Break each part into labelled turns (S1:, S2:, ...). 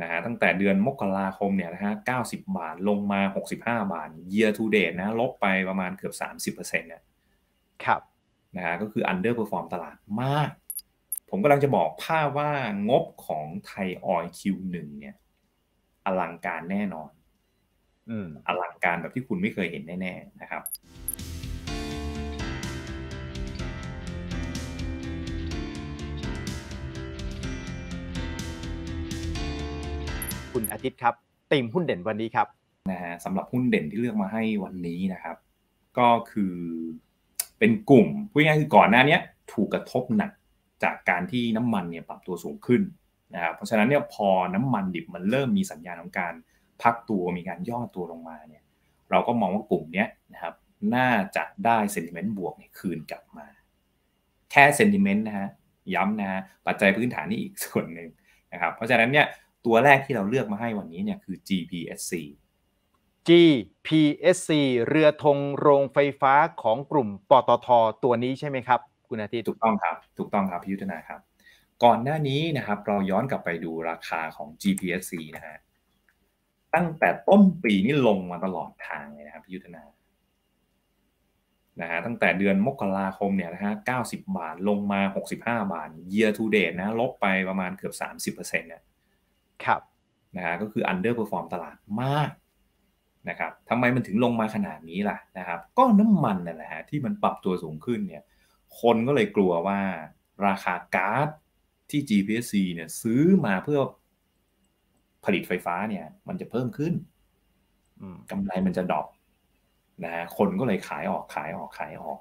S1: นะฮะตั้งแต่เดือนมกราคมเนี่ยนะฮะ90 บาทลงมา 65 บาท year to date นะลบไปประมาณเกือบ 30%เนี่ย
S2: ครับ
S1: นะฮะก็คือ underperform ตลาดมาก ผมกำลังจะบอกภาพว่างบของไทยออย Q1 เนี่ยอลังการแน่นอนอลังการแบบที่คุณไม่เคยเห็นแน่ ๆ นะครับ
S2: คุณอาทิตย์ครับตีมหุ้นเด่นวันนี้ครับ
S1: นะฮะสำหรับหุ้นเด่นที่เลือกมาให้วันนี้นะครับ ก็คือเป็นกลุ่มพูดง่ายคือก่อนหน้านี้ถูกกระทบหนักจากการที่น้ำมันเนี่ยปรับตัวสูงขึ้นนะครับเพราะฉะนั้นเนี่ยพอน้ำมันดิบมันเริ่มมีสัญญาณของการพักตัวมีการย่อตัวลงมาเนี่ยเราก็มองว่ากลุ่มนี้นะครับน่าจะได้เซนติเมนต์บวกเนี่ยคืนกลับมา แค่เซนติเมนต์นะฮะย้ำนะฮะปัจจัยพื้นฐานนี่อีกส่วนหนึ่งนะครับเพราะฉะนั้นเนี่ย ตัวแรกที่เราเลือกมาให้วันนี้เนี่ยคือ GPSC
S2: GPSC เรือธงโรงไฟฟ้าของกลุ่มปตทตัวนี้ใช่ไหมครับ คุณอาทิตย์
S1: ถูกต้องครับ ถูกต้องครับพิยุทธนาครับ ก่อนหน้านี้นะครับ เราย้อนกลับไปดูราคาของ GPSC นะฮะตั้งแต่ต้นปีนี่ลงมาตลอดทางเลยนะครับพิยุทธนานะฮะตั้งแต่เดือนมกราคมเนี่ยนะฮะ90 บาทลงมา 65 บาท year to date นะลบไปประมาณเกือบ 30%เนี่ย
S2: ครับ
S1: นะฮะก็คือ underperform ตลาดมากนะครับทำไมมันถึงลงมาขนาดนี้ล่ะนะครับ ก็น้ำมันนั่นแหละฮะที่มันปรับตัวสูงขึ้นเนี่ยคนก็เลยกลัวว่าราคาก๊าซที่ GPC เนี่ยซื้อมาเพื่อผลิตไฟฟ้าเนี่ย มันจะเพิ่มขึ้นกำไรมันจะ drop นะฮะคนก็เลยขายออกขายออกขายออก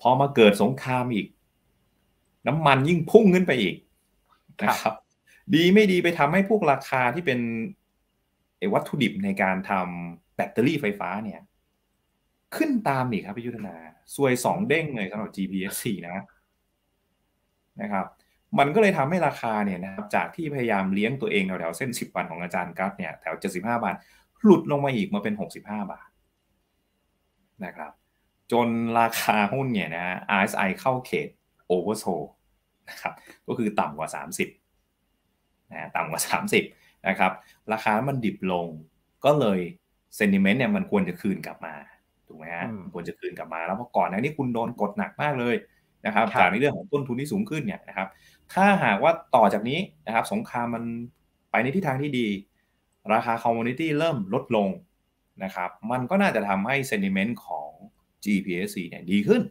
S1: พอมาเกิดสงครามอีก น้ำมันยิ่งพุ่งขึ้นไปอีกนะครับ ดีไม่ดีไปทำให้พวกราคาที่เป็นวัตถุดิบในการทำแบตเตอรี่ไฟฟ้าเนี่ย ขึ้นตามอีกครับพี่ยุทธนาซวยสองเด้งเลยสำหรับ GPSC นะนะครับ มันก็เลยทำให้ราคาเนี่ยนะครับจากที่พยายามเลี้ยงตัวเองแถวๆเส้น 10วันของอาจารย์กัฟเนี่ยแถว 75 บาท หลุดลงมาอีกมาเป็น 65 บาทนะครับ จนราคาหุ้นเนี่ยนะ RSI เข้าเขตโอเวอร์โซนะครับก็คือต่ำกว่า 30 นะต่ำกว่า 30นะครับราคามันดิบลงก็เลยเซนิเมนต์เนี่ยมันควรจะคืนกลับมาถูกไหมฮะควรจะคืนกลับมาแล้วเพราะก่อนหน้านี้คุณโดนกดหนักมากเลยนะครับจากในเรื่องของต้นทุนที่สูงขึ้นเนี่ยนะครับ ถ้าหากว่าต่อจากนี้นะครับ สงครามมันไปในทิศทางที่ดี ราคา commodity เริ่มลดลงนะครับ มันก็น่าจะทำให้ sentiment ของ GPSC เนี่ยดีขึ้น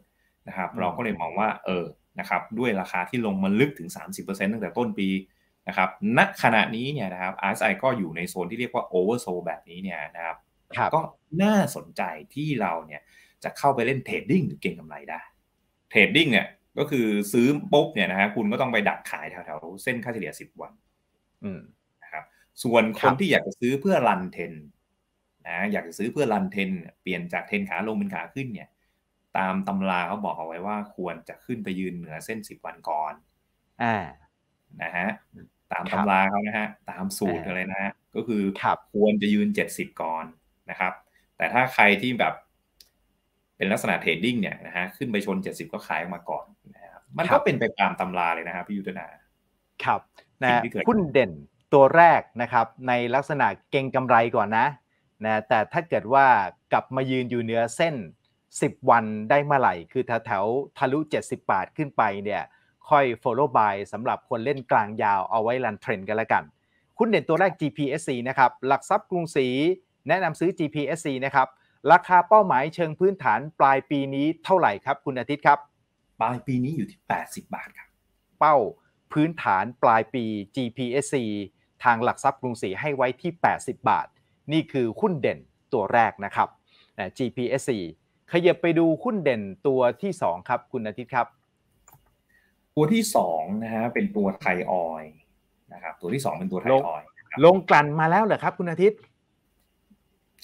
S1: นะครับ เราก็เลยมองว่าเออนะครับด้วยราคาที่ลงมันลึกถึง 30%ตั้งแต่ต้นปี นะครับณขณะนี้เนี่ยนะครับ RSI ก็อยู่ในโซนที่เรียกว่า oversold แบบนี้เนี่ยนะครับก็น่าสนใจที่เราเนี่ยจะเข้าไปเล่น trading หรือเก็งกำไรได้เทรดดิ้งเนี่ยก็คือซื้อปุ๊บเนี่ยนะฮะคุณก็ต้องไปดักขายแถวๆเส้นค่าเฉลี่ย10วันนะครับส่วนคนที่อยากจะซื้อเพื่อรันเทนนะอยากจะซื้อเพื่อรันเทนเปลี่ยนจากเทนขาลงเป็นขาขึ้นเนี่ยตามตำราเขาบอกเอาไว้ว่าควรจะขึ้นไปยืนเหนือเส้น10วันก่อน
S2: อ่า
S1: นะฮะ ตามตำราเขานะฮะตามสูตรอะไรนะฮะก็คือควรจะยืนเจ็ดสิบก่อนนะครับ แต่ถ้าใครที่แบบเป็นลักษณะเทรดดิ้งเนี่ยนะฮะขึ้นไปชนเจ็ดสิบก็ขายออกมาก่อนนะครับมันก็เป็นไปตามตำราเลยนะครับพี่ยุทธนา
S2: ครับนะหุ้นเด่นตัวแรกนะครับ ในลักษณะเก่งกำไรก่อนนะนะแต่ถ้าเกิดว่ากลับมายืนอยู่เหนือเส้น 10 วันได้เมื่อไหร่ คือแถวแถวทะลุ 70 บาทขึ้นไปเนี่ย ค่อย follow by สำหรับคนเล่นกลางยาวเอาไว้รันเทรนกันแล้วกัน คุณเด่นตัวแรก GPSC นะครับหลักทรัพย์กรุงศรีแนะนำซื้อ GPSC นะครับราคาเป้าหมายเชิงพื้นฐานปลายปีนี้เท่าไหร่ครับ คุณอาทิตย์ครับ
S1: ปลายปีนี้อยู่ที่ 80 บาทครับ
S2: เป้าพื้นฐานปลายปี GPSC ทางหลักทรัพย์กรุงศรีให้ไว้ที่ 80 บาท นี่คือหุ้นเด่นตัวแรกนะครับ GPSC ขยับไปดูหุ้นเด่นตัวที่ 2 ครับ คุณอาทิตย์ครับ
S1: ตัวที่สองนะฮะเป็นตัวไทยออยนะครับ ตัวที่สองเป็นตัวไทยออย
S2: ลงกลั่นมาแล้วเหรอครับ คุณอาทิตย์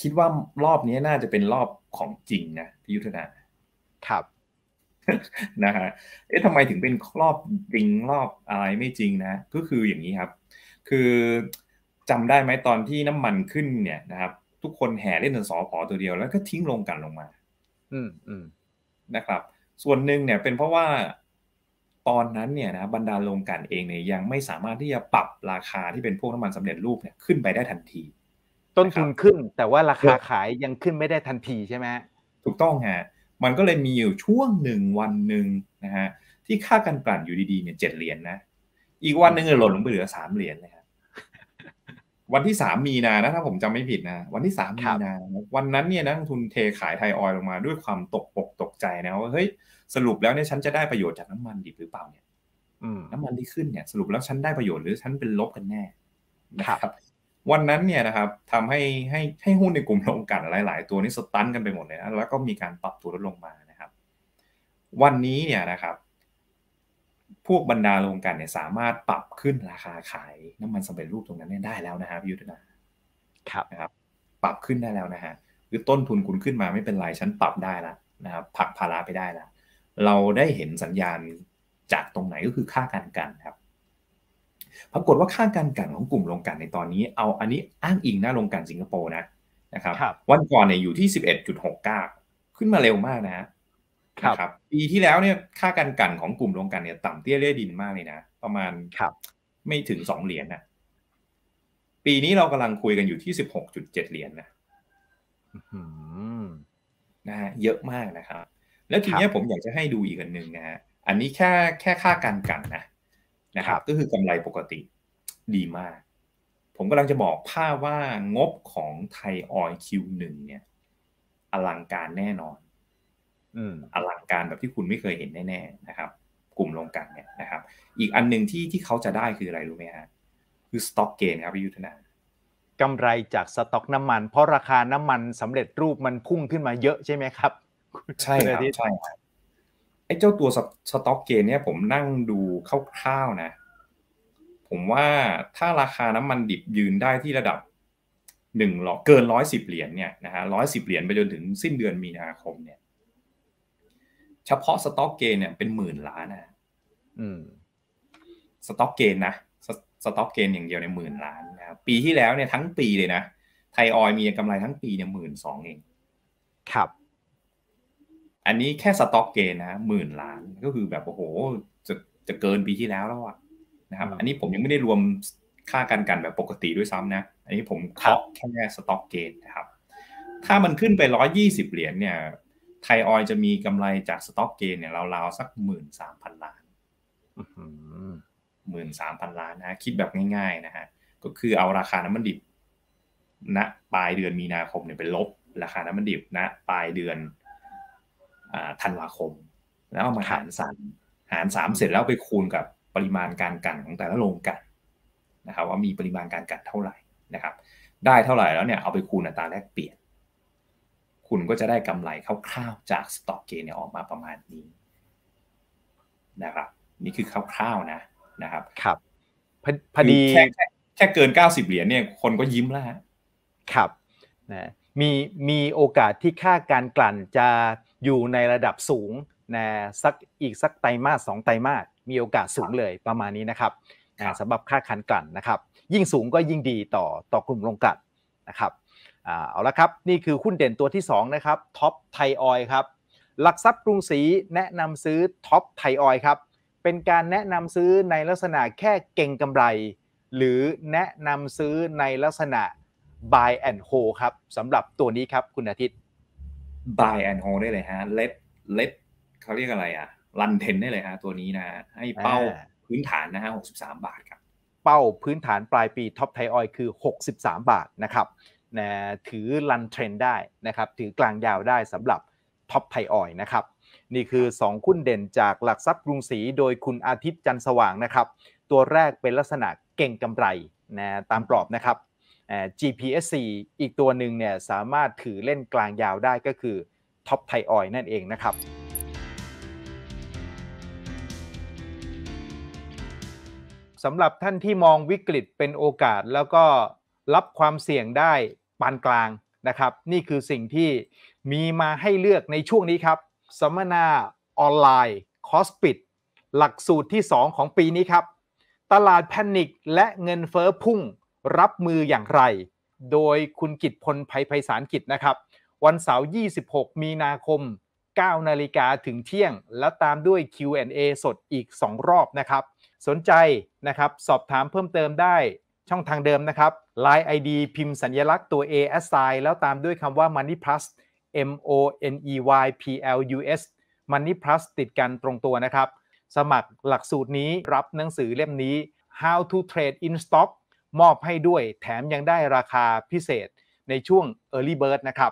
S1: คิดว่ารอบนี้น่าจะเป็นรอบของจริงนะพิยุทธนา
S2: ครับ
S1: นะฮะเอ๊ะทำไมถึงเป็นรอบจริงรอบอะไรไม่จริงนะ ก็คืออย่างนี้ครับ คือจำได้ไหมตอนที่น้ำมันขึ้นเนี่ยนะครับ ทุกคนแห่เล่นนสอพอตัวเดียวแล้วก็ทิ้งลงกันลงมา
S2: อืมอืม
S1: นะครับ ส่วนหนึ่งเนี่ยเป็นเพราะว่า ตอนนั้นเนี่ยนะบรรดาโรงกันเองเนี่ยยังไม่สามารถที่จะปรับราคาที่เป็นพวกน้ำมันสำเร็จรูปเนี่ยขึ้นไปได้ทันที
S2: ต้นทุนขึ้นแต่ว่าราคาขายยังขึ้นไม่ได้ทันทีใช่ไหม
S1: ถูกต้องฮะมันก็เลยมีอยู่ช่วงหนึ่งวันหนึ่งนะฮะที่ค่าการกลั่นอยู่ดีๆเนี่ยเจ็ดเหรียญนนะอีกวันหนึ่งหล่นลงไปเหลือสามเหรียญเลยครับวันที่สามมีนานะถ้าผมจำไม่ผิดนะ วันที่สามมีนา วันนั้นเนี่ยนักทุนเทขายไทยออยลงมาด้วยความตกอกตก ใจนะว่าเฮ้ยสรุปแล้วเนี่ยฉันจะได้ประโยชน์จากน้ำมันดิบหรือเปล่าเนี่ยน้ำมันที่ขึ้นเนี่ยสรุปแล้วฉันได้ประโยชน์หรือฉันเป็นลบกันแน่นะครับ วันนั้นเนี่ยนะครับทำให้ให้ให้หุ้นในกลุ่มลงกันหลาย ๆ ตัวนี้สตันกันไปหมดเลยนะแล้วก็มีการปรับตัวลดลงมานะครับ วันนี้เนี่ยนะครับ พวกบรรดาโรงกันเนี่ยสามารถปรับขึ้นราคาขายน้ำมันสำเร็จรูปตรงนั้นเนี่ยได้แล้วนะครับยุทธนา
S2: ครับ
S1: นะครับ ปรับขึ้นได้แล้วนะฮะคือต้นทุนคุณขึ้นมาไม่เป็นไรฉันปรับได้แล้ว นะครับผักภาระไปได้แล้วเราได้เห็นสัญญาณจากตรงไหนก็คือค่าการกันครับปรากฏว่าค่าการกันของกลุ่มโรงกันในตอนนี้ เอาอันนี้อ้างอิงหน้าโรงกันสิงคโปร์นะนะครับรบวันก่อนเนี่ยอยู่ที่11.69ขึ้นมาเร็วมากนะครับปีที่แล้วเนี่ยค่าการกันของกลุ่มโรงกันเนี่ยต่ำเตี้ยเลี่ยดินมากเลยนะประมาณ
S2: ครับ
S1: ไม่ถึงสองเหรียญนะปีนี้เรากำลังคุยกันอยู่ที่16.7เหรียญนะ นะฮะเยอะมากนะครับ แล้วทีนี้ผมอยากจะให้ดูอีกอันหนึ่งนะฮะอันนี้แค่แค่ค่าการกันนะนะครับ ก็คือกำไรปกติดีมาก ผมกำลังจะบอกภาพว่างบของไทยออยคิวหนึ่งเนี่ย อลังการแน่นอนอลังการแบบที่คุณไม่เคยเห็นแน่ๆนะครับ กลุ่มลงกันเนี่ยนะครับ อีกอันหนึ่งที่ที่เขาจะได้คืออะไรรู้ไหมฮะคือ stock gain ครับพี่ยุทธนา กำ
S2: ไรจากสต็อกน้ำมัน เพราะราคาน้ำมันสำเร็จรูปมันพุ่งขึ้นมาเยอะใช่ไหมครับ
S1: ใช่ครับใช่ครับไอ้เจ้าตัว stock gain เนี่ยผมนั่งดูคร่าวๆนะ ผมว่าถ้าราคาน้ำมันดิบยืนได้ที่ระดับหนึ่งเกินร้อยสิบเหรียญเนี่ยนะฮะร้อยสิบเหรียญไปจนถึงสิ้นเดือนมีนาคมเนี่ย เฉพาะ stock gain เนี่ยเป็นหมื่นล้านนะ stock gain นะ stock gain อย่างเดียวในหมื่นล้านนะครับปีที่แล้วเนี่ยทั้งปีเลยนะ ไทยออยล์มีกำไรทั้งปีเนี่ยหมื่นสองเอง
S2: ครับ
S1: อันนี้แค่ stock gain นะหมื่นล้านก็คือแบบโอ้โหจะจะเกินปีที่แล้วแล้วอะนะครับ อันนี้ผมยังไม่ได้รวมค่าการกลั่นแบบปกติด้วยซ้ำนะ อันนี้ผมเคาะแค่ stock gain นะครับ ถ้ามันขึ้นไปร้อยี่สิบเหรียญเนี่ยไทยออยจะมีกำไรจากสต็อกเกนเนี่ยราวๆสักหมื่นสามพันล้าน หมื่นสามพันล้านนะคิดแบบง่ายๆนะฮะก็คือเอาราคาน้ำมันดิบณะปลายเดือนมีนาคมเนี่ยเป็นลบ ราคาน้ำมันดิบณะปลายเดือนธันวาคม แล้วเอามาหารสามหารสามเสร็จแล้วไปคูณกับปริมาณการกันของแต่ละโรงกันนะครับว่ามีปริมาณการกันเท่าไหร่นะครับ ได้เท่าไหร่แล้วเนี่ยเอาไปคูณอัตราแลกเปลี่ยน คุณก็จะได้กำไรคร่าวๆจากสต็อกเกนเนี่ยออกมาประมาณนี้นะครับนี่คือคร่าวๆนะ นะครับ
S2: ครับพอดี
S1: แค่แค่เกินเก้าสิบเหรียญเนี่ยคนก็ยิ้มแล้ว
S2: ครับนะมีมีโอกาสที่ค่าการกลั่นจะอยู่ในระดับสูงนะสักอีกสักไตรมาสสองไตรมาสมีโอกาสสูงเลยประมาณนี้นะครับสำหรับค่าการกลั่นนะครับ ยิ่งสูงก็ยิ่งดีต่อต่อกลุ่มโรงกลั่นนะครับเอาละครับ นี่คือหุ้นเด่นตัวที่ 2 นะครับ TOP ไทยออยล์ครับ หลักทรัพย์กรุงศรีแนะนำซื้อ TOP ไทยออยล์ครับ เป็นการแนะนำซื้อในลักษณะแค่เก็งกำไร หรือแนะนำซื้อในลักษณะ buy and hold ครับสำหรับตัวนี้ครับคุณอาทิตย์
S1: buy and hold ได้เลยฮะ let let เขาเรียกอะไรอะ run trend ได้เลยฮะตัวนี้นะให้เป้าพื้นฐานนะฮะ63 บาทครับ
S2: เป้าพื้นฐานปลายปี TOP ไทยออยล์คือ 63 บาทนะครับนะถือ run trend ได้นะครับ ถือกลางยาวได้สำหรับ TOP ไทยออยล์นะครับ นี่คือ2หุ้นเด่นจากหลักทรัพย์กรุงศรีโดยคุณอาทิตย์จันสว่างนะครับ ตัวแรกเป็นลักษณะเก็งกำไรนะตามกรอบนะครับ GPSC อีกตัวหนึ่งเนี่ยสามารถถือเล่นกลางยาวได้ก็คือTOP ไทยออยล์นั่นเองนะครับ สำหรับท่านที่มองวิกฤตเป็นโอกาสแล้วก็รับความเสี่ยงได้ปานกลางนะครับ นี่คือสิ่งที่มีมาให้เลือกในช่วงนี้ครับ สัมมนาออนไลน์คอร์สปิดหลักสูตรที่ 2 ของปีนี้ครับ ตลาด panic และเงินเฟ้อพุ่งรับมืออย่างไร โดยคุณกิตพลภัยไพศาลกิจนะครับ วันเสาร์ 26 มีนาคม 9 นาฬิกาถึงเที่ยง แล้วตามด้วย Q&A สดอีก 2 รอบนะครับ สนใจนะครับสอบถามเพิ่มเติมได้ช่องทางเดิมนะครับ Line ID พิมพ์สัญลักษณ์ตัว A S I แล้วตามด้วยคำว่า Money Plus M O N E Y P L U S Money Plus ติดกันตรงตัวนะครับ สมัครหลักสูตรนี้รับหนังสือเล่มนี้ How to Trade in Stock มอบให้ด้วยแถมยังได้ราคาพิเศษในช่วง Early Bird นะครับ